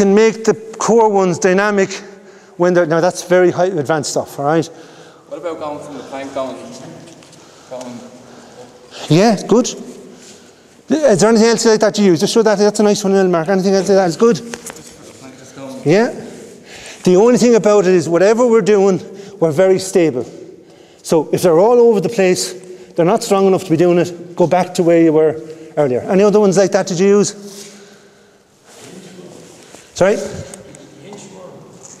can make the core ones dynamic when they're, now that's very high advanced stuff, all right? What about going from the plank going, going Yeah, good. Is there anything else like that you use? Just show that, that's a nice one, in Mark. Anything else like that is good. plank just going? Yeah. The only thing about it is whatever we're doing, we're very stable. So if they're all over the place, they're not strong enough to be doing it, go back to where you were earlier. Any other ones like that did you use? Sorry?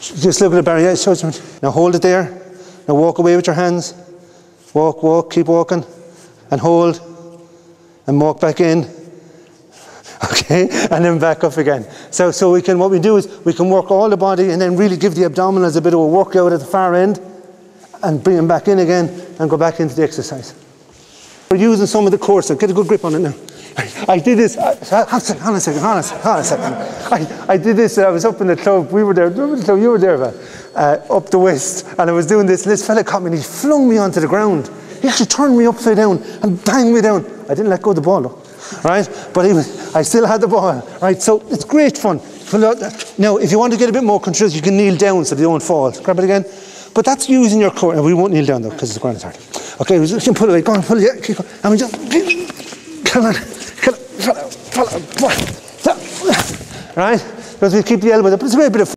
Just look at the barrier. Now hold it there. Now walk away with your hands. Walk, walk, keep walking. And hold. And walk back in. Okay, and then back up again. So, so we can, what we do is we can work all the body and then really give the abdominals a bit of a workout at the far end and bring them back in again and go back into the exercise. We're using some of the core so Get a good grip on it now. I did this, uh, hold on a second, hold on a second, hold on a second. I, I did this, I was up in the club, we were there, remember the club, you were there, uh, up the west, and I was doing this, and this fella caught me and he flung me onto the ground. He actually turned me upside down and banged me down. I didn't let go of the ball though, right? But he was, I still had the ball, right? So it's great fun. Now, if you want to get a bit more control, you can kneel down so they don't fall. Grab it again. But that's using your core. And we won't kneel down though, because it's ground hard. Okay, we just pull away. Go on, pull it. Keep going. And we just come on, come on, follow, follow. Right? Because we keep the elbow. There, but it's a bit of